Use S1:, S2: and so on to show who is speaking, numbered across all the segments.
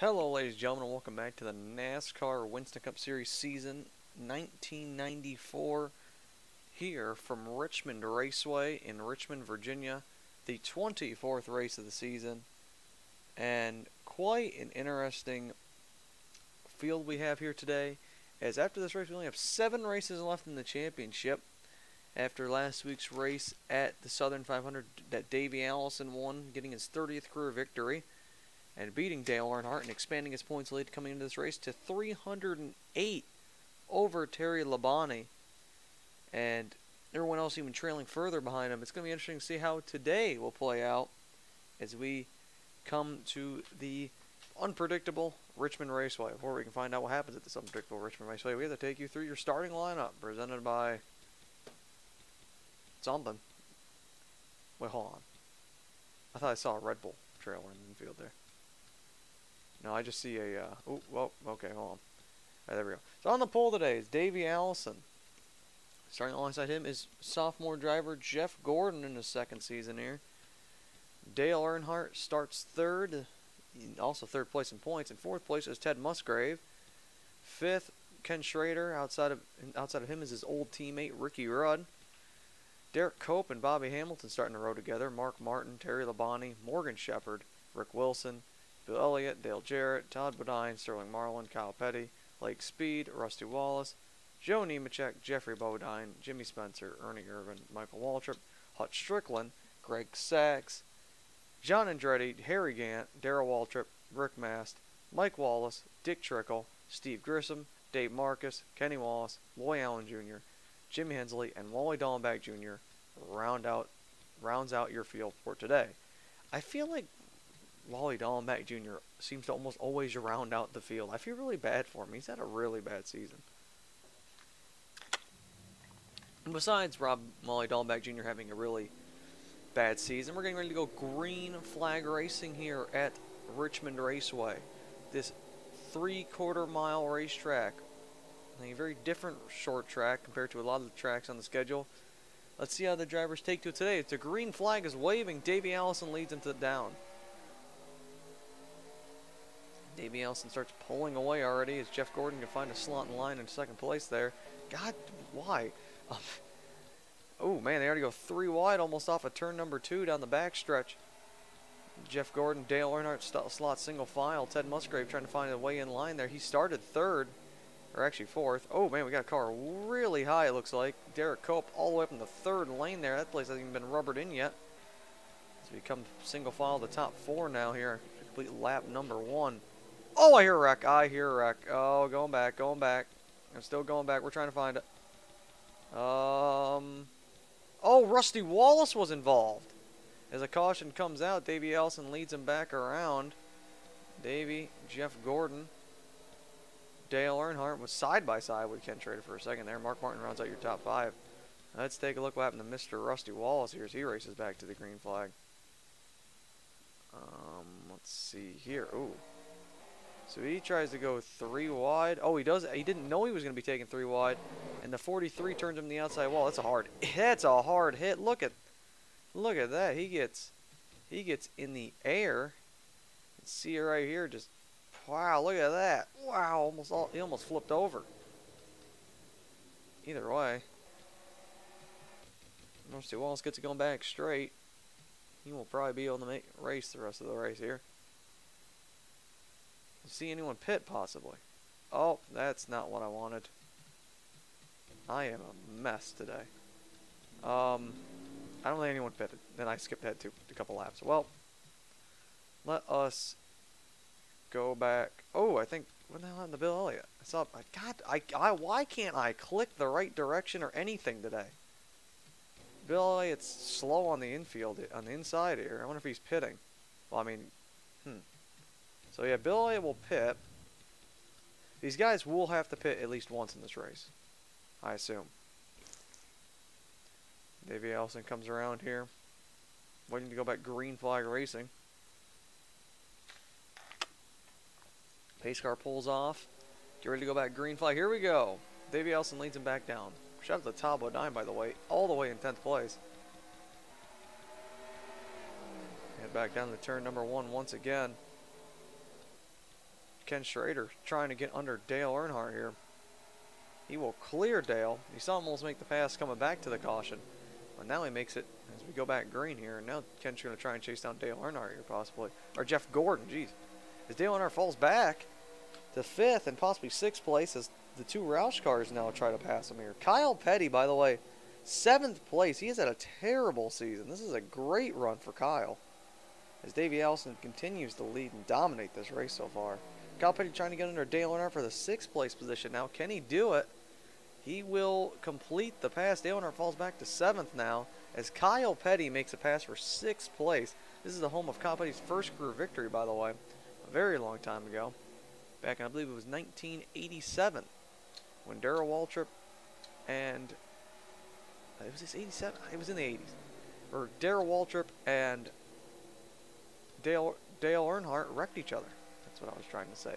S1: Hello, ladies and gentlemen, and welcome back to the NASCAR Winston Cup Series season 1994 here from Richmond Raceway in Richmond, Virginia, the 24th race of the season, and quite an interesting field we have here today. As after this race, we only have seven races left in the championship. After last week's race at the Southern 500 that Davey Allison won, getting his 30th career victory and beating Dale Earnhardt and expanding his points lead coming into this race to 308 over Terry Labonte. And everyone else even trailing further behind him. It's going to be interesting to see how today will play out as we come to the unpredictable Richmond Raceway. Before we can find out what happens at this unpredictable Richmond Raceway, we have to take you through your starting lineup presented by something. Wait, hold on. I thought I saw a Red Bull trailer in the field there. No, I just see a, uh, oh, well, okay, hold on. Right, there we go. So on the pole today is Davey Allison. Starting alongside him is sophomore driver Jeff Gordon in his second season here. Dale Earnhardt starts third, also third place in points. In fourth place is Ted Musgrave. Fifth, Ken Schrader. Outside of outside of him is his old teammate Ricky Rudd. Derrike Cope and Bobby Hamilton starting to row together. Mark Martin, Terry Labonte, Morgan Shepherd, Rick Wilson, Bill Elliott, Dale Jarrett, Todd Bodine, Sterling Marlin, Kyle Petty, Lake Speed, Rusty Wallace, Joe Nemechek, Geoffrey Bodine, Jimmy Spencer, Ernie Irvan, Michael Waltrip, Hut Stricklin, Greg Sacks, John Andretti, Harry Gant, Darrell Waltrip, Rick Mast, Mike Wallace, Dick Trickle, Steve Grissom, Dave Marcis, Kenny Wallace, Loy Allen Jr., Jimmy Hensley, and Wally Dallenbach Jr. round out rounds out your field for today. I feel like Wally Dallenbach Jr. seems to almost always round out the field. I feel really bad for him. He's had a really bad season. And besides Rob Wally Dallenbach Jr. having a really bad season, we're getting ready to go green flag racing here at Richmond Raceway. This three-quarter mile racetrack. A very different short track compared to a lot of the tracks on the schedule. Let's see how the drivers take to it today. The green flag is waving, Davey Allison leads into the down. Davey Allison starts pulling away already as Jeff Gordon can find a slot in line in second place there. God, why? Um, oh, man, they already go three wide almost off of turn number two down the back stretch. Jeff Gordon, Dale Earnhardt slot single file. Ted Musgrave trying to find a way in line there. He started third, or actually fourth. Oh, man, we got a car really high, it looks like. Derrike Cope all the way up in the third lane there. That place hasn't even been rubbered in yet. It's become single file the top four now here. Complete lap number one. Oh, I hear a wreck. I hear a wreck. Oh, going back, going back. I'm still going back. We're trying to find it. Um. Oh, Rusty Wallace was involved. As a caution comes out, Davey Allison leads him back around. Davey, Jeff Gordon, Dale Earnhardt was side by side with Ken Schrader for a second there. Mark Martin rounds out your top five. Let's take a look what happened to Mr. Rusty Wallace here as he races back to the green flag. Um, let's see here. Ooh. So he tries to go three wide. Oh, he does. He didn't know he was going to be taking three wide, and the 43 turns him the outside wall. That's a hard. That's a hard hit. Look at, look at that. He gets, he gets in the air. See it right here. Just wow. Look at that. Wow. Almost all. He almost flipped over. Either way, Rusty Wallace gets it going back straight. He will probably be able to make race the rest of the race here see anyone pit, possibly. Oh, that's not what I wanted. I am a mess today. Um, I don't think anyone pitted. Then I skipped ahead to a couple laps. Well, let us go back. Oh, I think what the hell happened to Bill Elliott? I saw. I God, I, I. Why can't I click the right direction or anything today? Bill Elliott's slow on the infield, on the inside here. I wonder if he's pitting. Well, I mean, hmm. So yeah, Bill Elliott will pit. These guys will have to pit at least once in this race, I assume. Davey Allison comes around here, waiting to go back green flag racing. Pace car pulls off. Get ready to go back green flag. Here we go. Davey Allison leads him back down. Shout out to Todd Bodine, by the way, all the way in 10th place. Head back down to turn number one once again. Ken Schrader trying to get under Dale Earnhardt here. He will clear Dale. He saw almost make the pass coming back to the caution. But now he makes it as we go back green here. And now Ken's going to try and chase down Dale Earnhardt here possibly. Or Jeff Gordon, jeez. As Dale Earnhardt falls back to fifth and possibly sixth place as the two Roush cars now try to pass him here. Kyle Petty, by the way, seventh place. He has had a terrible season. This is a great run for Kyle. As Davey Allison continues to lead and dominate this race so far. Kyle Petty trying to get under Dale Earnhardt for the sixth place position now. Can he do it? He will complete the pass. Dale Earnhardt falls back to seventh now as Kyle Petty makes a pass for sixth place. This is the home of Kyle Petty's first career victory, by the way, a very long time ago. Back in, I believe it was 1987 when Darrell Waltrip and uh, it was this 87. It was in the 80s, or Darrell Waltrip and Dale Dale Earnhardt wrecked each other. That's what I was trying to say.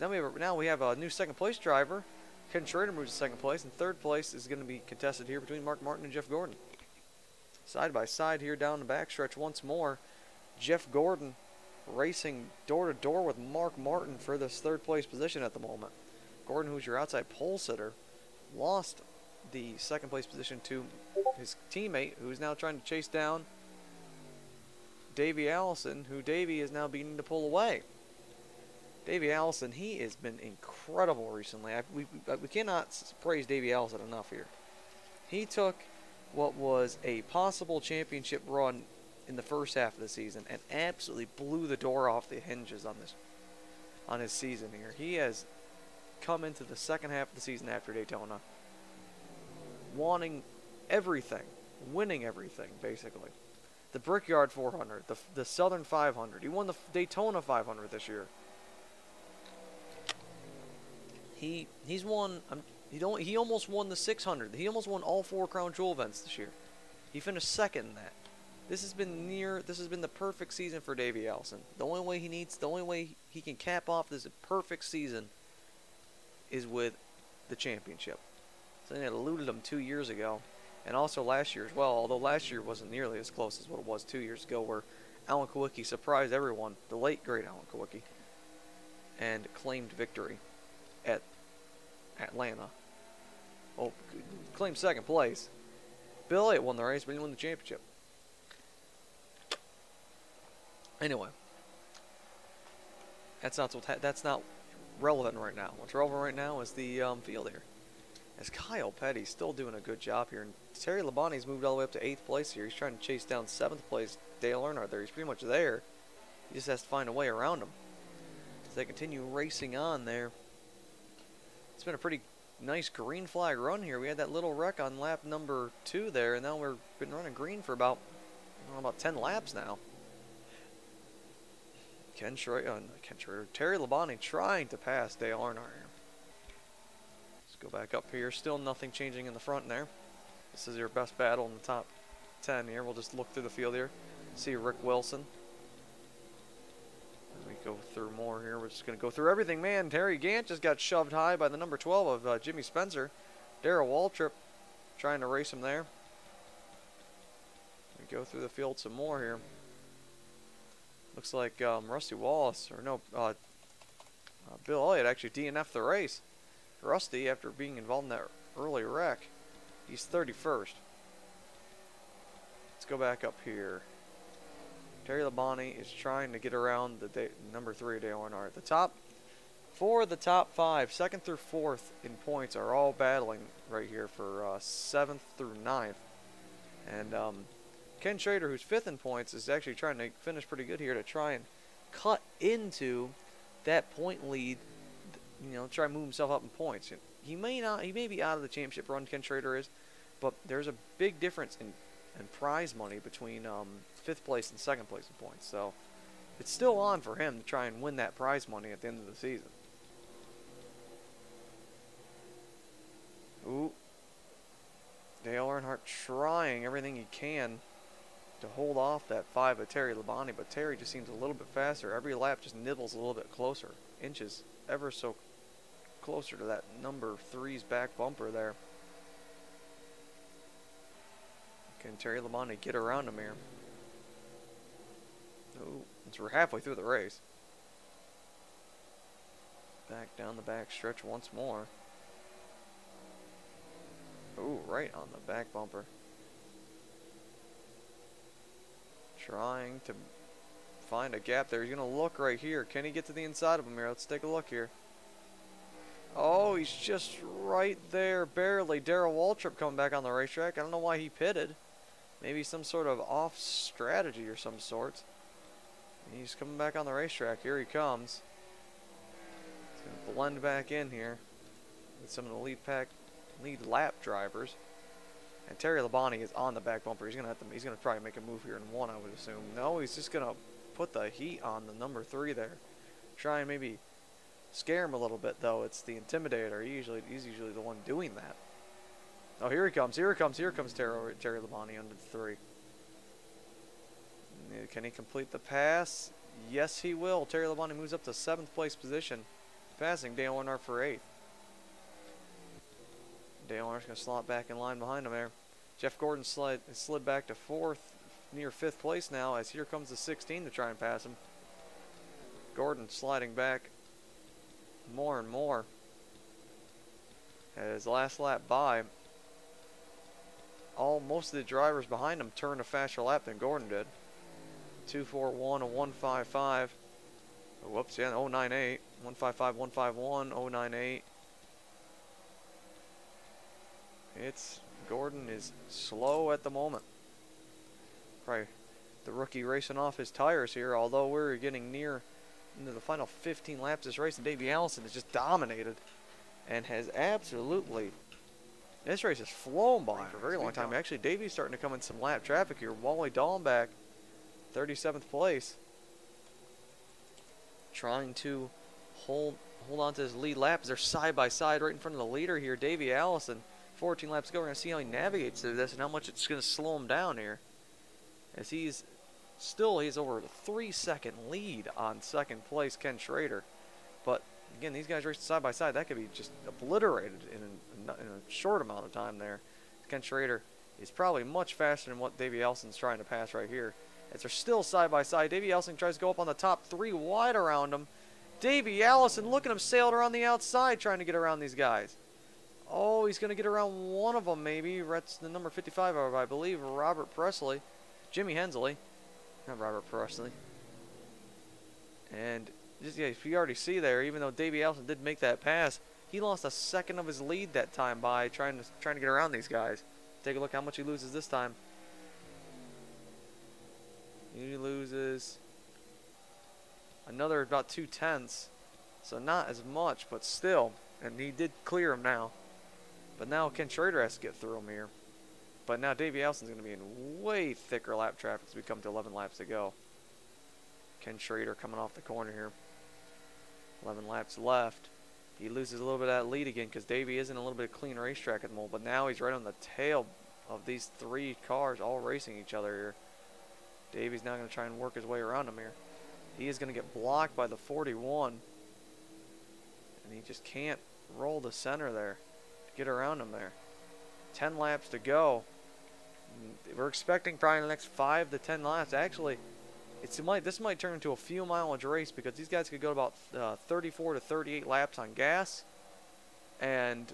S1: Now we have now we have a new second place driver. Ken Schrader moves to second place, and third place is going to be contested here between Mark Martin and Jeff Gordon. Side by side here down the backstretch once more. Jeff Gordon racing door to door with Mark Martin for this third place position at the moment. Gordon, who's your outside pole sitter, lost the second place position to his teammate, who's now trying to chase down Davey Allison, who Davey is now beginning to pull away. Davey Allison, he has been incredible recently. I, we, we cannot praise Davey Allison enough here. He took what was a possible championship run in the first half of the season and absolutely blew the door off the hinges on this on his season here. He has come into the second half of the season after Daytona wanting everything, winning everything basically. The Brickyard 400, the the Southern 500. He won the Daytona 500 this year. He he's won. Um, he don't. He almost won the 600. He almost won all four Crown Jewel events this year. He finished second in that. This has been near. This has been the perfect season for Davey Allison. The only way he needs. The only way he can cap off this perfect season is with the championship. So they eluded him two years ago, and also last year as well. Although last year wasn't nearly as close as what it was two years ago, where Alan Kulwicki surprised everyone, the late great Alan Kulwicki, and claimed victory at Atlanta. Oh, claimed second place. Bill Elliott won the race, but he won the championship. Anyway, that's not that's not relevant right now. What's relevant right now is the um, field here. As Kyle Petty's still doing a good job here, and Terry Labonte's moved all the way up to eighth place here. He's trying to chase down seventh place Dale Earnhardt there. He's pretty much there. He just has to find a way around him. As they continue racing on there. It's been a pretty nice green flag run here. We had that little wreck on lap number two there, and now we've been running green for about know, about 10 laps now. Ken Schrader, uh, Ken Schrader, Terry Labonte trying to pass Dale Earnhardt. Let's go back up here. Still nothing changing in the front there. This is your best battle in the top 10 here. We'll just look through the field here. See Rick Wilson go through more here. We're just going to go through everything. Man, Terry Gant just got shoved high by the number 12 of uh, Jimmy Spencer. Darrell Waltrip trying to race him there. We go through the field some more here. Looks like um, Rusty Wallace, or no, uh, uh, Bill Elliott actually DNF'd the race. Rusty, after being involved in that early wreck, he's 31st. Let's go back up here. Terry Labonte is trying to get around the number three Dale Earnhardt. At the top four of the top five, second through fourth in points, are all battling right here for uh, seventh through ninth. And um, Ken Schrader, who's fifth in points, is actually trying to finish pretty good here to try and cut into that point lead. You know, try and move himself up in points. He may not, he may be out of the championship run. Ken Schrader is, but there's a big difference in, in prize money between um, fifth place and second place in points. So it's still on for him to try and win that prize money at the end of the season. Ooh. Dale Earnhardt trying everything he can to hold off that five of Terry Labonte, but Terry just seems a little bit faster. Every lap just nibbles a little bit closer, inches ever so closer to that number three's back bumper there. Can Terry Labonte get around him here? Oh, we're halfway through the race. Back down the back stretch once more. Oh, right on the back bumper. Trying to find a gap there. He's going to look right here. Can he get to the inside of him here? Let's take a look here. Oh, he's just right there, barely. Darrell Waltrip coming back on the racetrack. I don't know why he pitted. Maybe some sort of off strategy or some sort. He's coming back on the racetrack. Here he comes. He's going to blend back in here with some of the lead pack, lead lap drivers. And Terry Labonte is on the back bumper. He's gonna have to. He's gonna probably make a move here in one, I would assume. No, he's just gonna put the heat on the number three there. Try and maybe scare him a little bit, though. It's the Intimidator. He usually, he's usually the one doing that. Oh, here he comes. Here he comes. Here comes Terry, Terry Labonte under the three. Can he complete the pass? Yes, he will. Terry Labonte moves up to seventh place position, passing Dale Earnhardt for eighth. Dale Earnhardt's going to slot back in line behind him there. Jeff Gordon slid, slid back to fourth, near fifth place now, as here comes the 16 to try and pass him. Gordon sliding back more and more. As last lap by, all most of the drivers behind him turned a faster lap than Gordon did. 241, a 155. Oh, whoops, yeah, 098. 155, 151, 098. It's Gordon is slow at the moment. Probably the rookie racing off his tires here, although we're getting near into the final 15 laps of this race, and Davey Allison has just dominated and has absolutely. This race has flown by for a very long time. Actually, Davey's starting to come in some lap traffic here. Wally Dallenbach, 37th place, trying to hold hold on to his lead laps. They're side by side right in front of the leader here, Davey Allison. 14 laps to go. We're going to see how he navigates through this and how much it's going to slow him down here. As he's still, he's over a three second lead on second place, Ken Schrader. Again, these guys racing side by side, that could be just obliterated in a, in a short amount of time there. Ken Schrader is probably much faster than what Davey Allison's trying to pass right here. As they're still side by side, Davey Allison tries to go up on the top three wide around him. Davey Allison, look at him sailed around the outside trying to get around these guys. Oh, he's going to get around one of them, maybe. That's the number 55, of, I believe, Robert Pressley. Jimmy Hensley. Not Robert Pressley. And, just yeah, if you already see there, even though Davey Allison did make that pass, he lost a second of his lead that time by trying to trying to get around these guys. Take a look how much he loses this time. He loses another about two tenths. So not as much, but still. And he did clear him now. But now Ken Schrader has to get through him here. But now Davey Allison's going to be in way thicker lap traffic as we come to 11 laps to go. Ken Schrader coming off the corner here. 11 laps left. He loses a little bit of that lead again because Davey is in a little bit of clean racetrack at the moment. But now he's right on the tail of these three cars all racing each other here. Davey's now going to try and work his way around him here. He is going to get blocked by the 41. And he just can't roll the center there get around him there. 10 laps to go. We're expecting probably the next 5 to 10 laps. Actually, it's, it might, this might turn into a fuel mileage race because these guys could go about uh, 34 to 38 laps on gas. And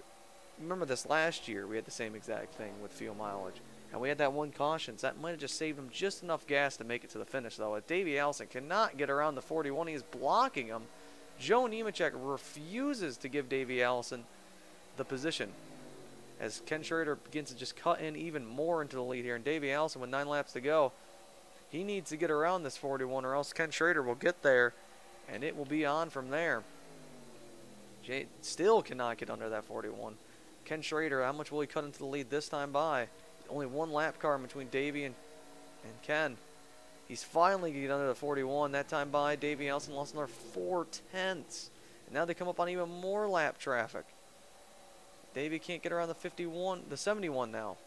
S1: remember this last year, we had the same exact thing with fuel mileage. And we had that one caution, so that might have just saved him just enough gas to make it to the finish, though. If Davey Allison cannot get around the 41, he is blocking him. Joe Nemechek refuses to give Davey Allison the position. As Ken Schrader begins to just cut in even more into the lead here. And Davey Allison with nine laps to go. He needs to get around this 41 or else Ken Schrader will get there. And it will be on from there. Jay still cannot get under that 41. Ken Schrader, how much will he cut into the lead this time by? Only one lap car between Davey and, and Ken. He's finally getting under the 41. That time by, Davey Allison lost another four tenths. And now they come up on even more lap traffic. Davey can't get around the 51, the 71 now.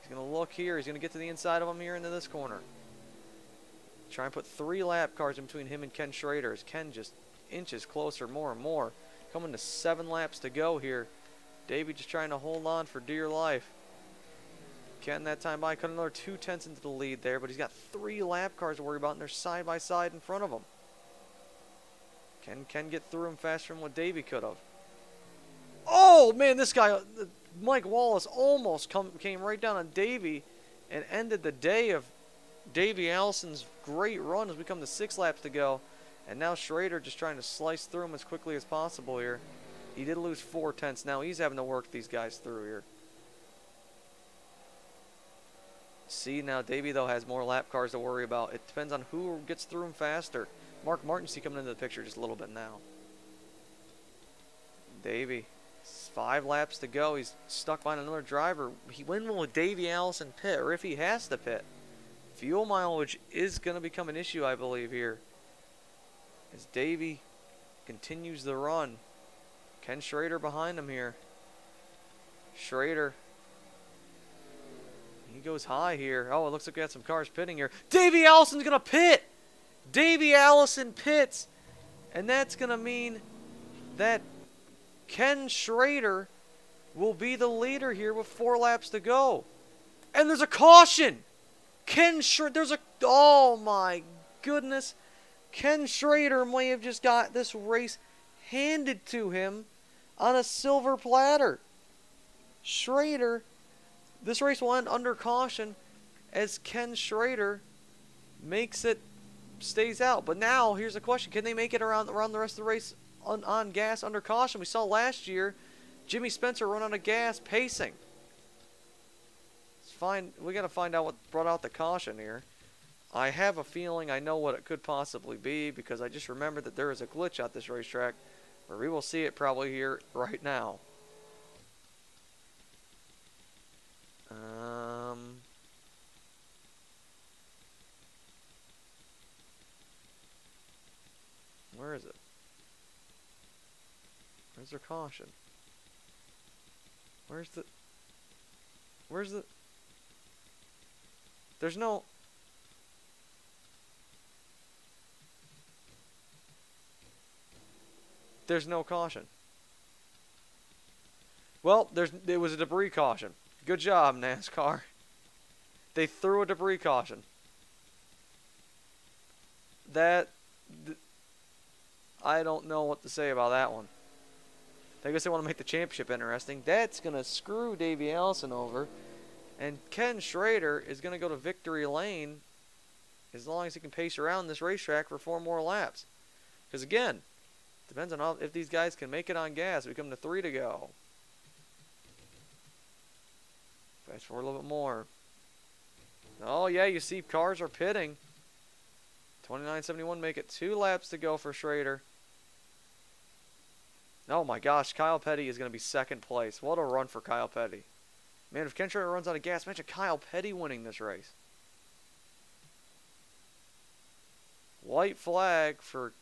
S1: He's going to look here. He's going to get to the inside of him here into this corner. Try and put three lap cars in between him and Ken Schrader as Ken just inches closer more and more. Coming to seven laps to go here. Davey just trying to hold on for dear life. Ken that time by cut another two tenths into the lead there, but he's got three lap cars to worry about and they're side by side in front of him. Can Ken get through him faster than what Davey could have? Oh man, this guy, uh, Mike Wallace, almost come, came right down on Davey and ended the day of Davey Allison's great run as we come to six laps to go. And now Schrader just trying to slice through him as quickly as possible here. He did lose four tenths. Now he's having to work these guys through here. See, now Davey, though, has more lap cars to worry about. It depends on who gets through him faster. Mark Martin, see coming into the picture just a little bit now. Davey, five laps to go. He's stuck behind another driver. He when will Davey Allison pit, or if he has to pit? Fuel mileage is going to become an issue, I believe, here. As Davey continues the run. Ken Schrader behind him here. Schrader he goes high here. Oh, it looks like we got some cars pitting here. Davey Allison's going to pit. Davey Allison pits. And that's going to mean that Ken Schrader will be the leader here with four laps to go. And there's a caution. Ken Schrader, there's a, oh my goodness. Ken Schrader may have just got this race handed to him on a silver platter. Schrader this race will end under caution as Ken Schrader makes it stays out. But now here's the question: Can they make it around around the rest of the race on, on gas under caution? We saw last year Jimmy Spencer run out of gas pacing. Fine. We got to find out what brought out the caution here. I have a feeling I know what it could possibly be because I just remembered that there is a glitch at this racetrack where we will see it probably here right now. Um, where is it? Where's their caution? Where's the... Where's the... There's no... There's no caution. Well, there's it was a debris caution. Good job, NASCAR. They threw a debris caution. That. I don't know what to say about that one. I guess they want to make the championship interesting. That's going to screw Davey Allison over. And Ken Schrader is going to go to victory lane as long as he can pace around this racetrack for four more laps. Because again, depends on how, if these guys can make it on gas. We come to three to go. Fast forward a little bit more. Oh, yeah, you see cars are pitting. 29.71 make it two laps to go for Schrader. Oh my gosh, Kyle Petty is going to be second place. What a run for Kyle Petty. Man, if Ken runs out of gas, imagine Kyle Petty winning this race. White flag for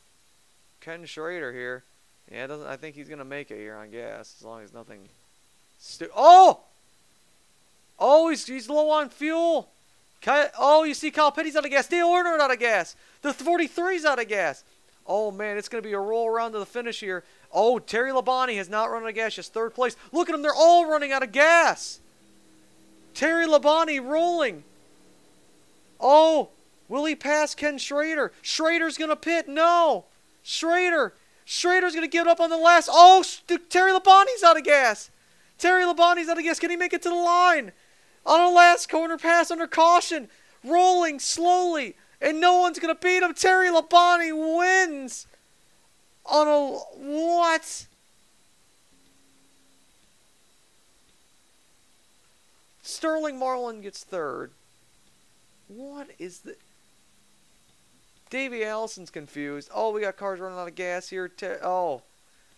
S1: Ken Schrader here. Yeah, doesn't. I think he's going to make it here on gas as long as nothing... Oh! Oh, he's, he's low on fuel. Oh, you see Kyle Petty's out of gas. Dale Earnhardt out of gas. The 43's out of gas. Oh, man, it's going to be a roll around to the finish here. Oh, Terry Labonte has not run out of gas, just third place. Look at them. They're all running out of gas. Terry Labonte rolling. Oh, will he pass Ken Schrader? Schrader's going to pit. No. Schrader. Schrader's going to give up on the last. Oh, Terry Labonte's out of gas. Terry Labonte's out of gas. Can he make it to the line? on a last corner pass under caution, rolling slowly, and no one's going to beat him. Terry Labonte wins on a. What? Sterling Marlin gets third. What is the. Davey Allison's confused. Oh, we got cars running out of gas here. oh,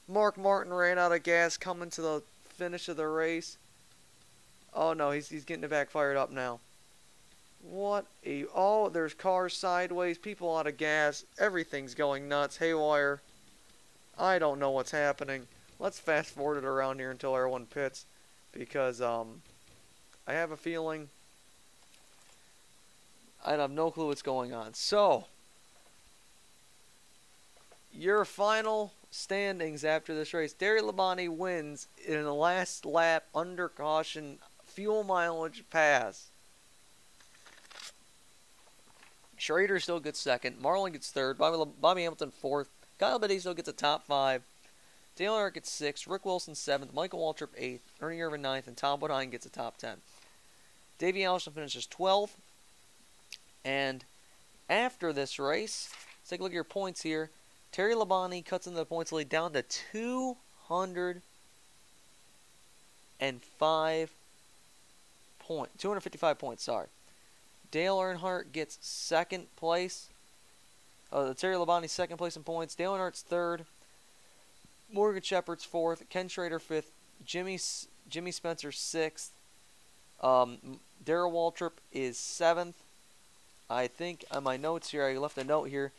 S1: Mark Martin ran out of gas coming to the finish of the race. Oh no, he's, he's getting it back fired up now. What a... Oh, there's cars sideways, people out of gas. Everything's going nuts, haywire. I don't know what's happening. Let's fast forward it around here until everyone pits. Because, um... I have a feeling... I have no clue what's going on. So... Your final standings after this race. Terry Labonte wins in the last lap under caution fuel mileage pass. Schrader still gets second. Marlin gets third. Bobby, Bobby Hamilton fourth. Kyle Bediso gets a top five. Dale Earnhardt gets sixth. Rick Wilson seventh. Michael Waltrip eighth. Ernie Irvan ninth, and Tom Bodine gets a top ten. Davey Allison finishes 12th. And after this race, let's take a look at your points here. Terry Labonte cuts into the points lead down to 205 point 255 points, sorry. Dale Earnhardt gets second place. Uh, Terry Labonte second place in points. Dale Earnhardt's third. Morgan Shepherd's fourth. Ken Schrader fifth. Jimmy Jimmy Spencer sixth. Um, Darrell Waltrip is seventh. I think on my notes here, I left a note here.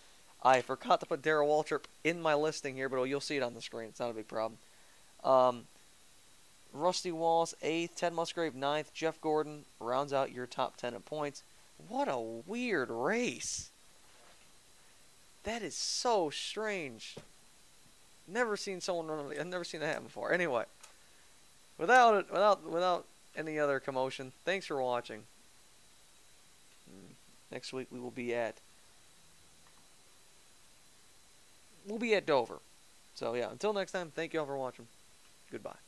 S1: I forgot to put Darrell Waltrip in my listing here, but you'll see it on the screen. It's not a big problem. Um, Rusty Wallace, 8th. Ted Musgrave, ninth. Jeff Gordon rounds out your top 10 in points. What a weird race. That is so strange. Never seen someone run. I've never seen that happen before. Anyway, without it, without without any other commotion, thanks for watching. Hmm. Next week we will be at we'll be at Dover. So yeah, until next time, thank you all for watching. Goodbye.